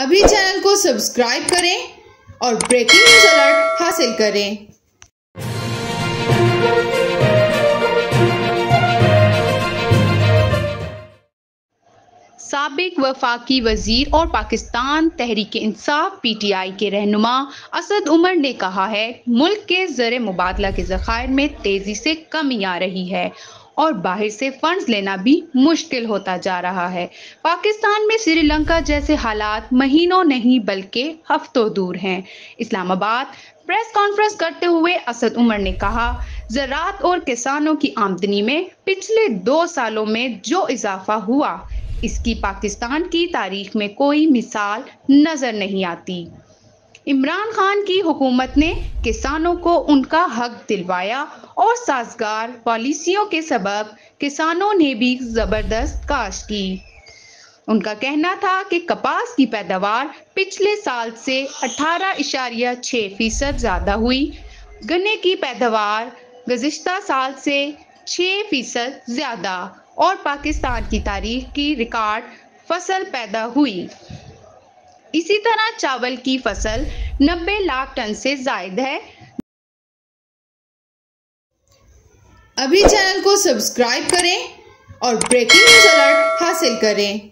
अभी चैनल को सब्सक्राइब करें और ब्रेकिंग न्यूज़ अलर्ट हासिल करें। सबक वफाकी वज़ीर और Pakistan Tehreek Insaf P T I के रहनुमा असद उमर ने कहा है, मुल्क के ज़र मुबादला के ज़खायर में तेज़ी से कमी आ रही है और बाहर से फंड्स लेना भी मुश्किल होता जा रहा है। पाकिस्तान में श्रीलंका जैसे हालात महीनों नहीं, बल्कि हफ्तों दूर हैं। इस्लामाबाद प्रेस कॉन्फ्रेंस करते हुए असद उमर ने कहा, ज़रात और किसानों की आमदनी में पिछले दो सालों में जो इजाफा हुआ, इसकी पाकिस्तान की तारीख में कोई मिसाल नज़र नहीं आती। इमरान खान की हुकूमत ने किसानों को उनका हक दिलवाया और साजगार पॉलिसियों के सबब किसानों ने भी ज़बरदस्त काश की। उनका कहना था कि कपास की पैदावार पिछले साल से अठारह इशारिया छः फ़ीसद ज़्यादा हुई। गन्ने की पैदावार गुज्त साल से छः फ़ीसद ज़्यादा और पाकिस्तान की तारीख की रिकॉर्ड फ़सल पैदा हुई। इसी तरह चावल की फ़सल 90 लाख टन से जायद है। अभी चैनल को सब्सक्राइब करें और ब्रेकिंग न्यूज़ अलर्ट हासिल करें।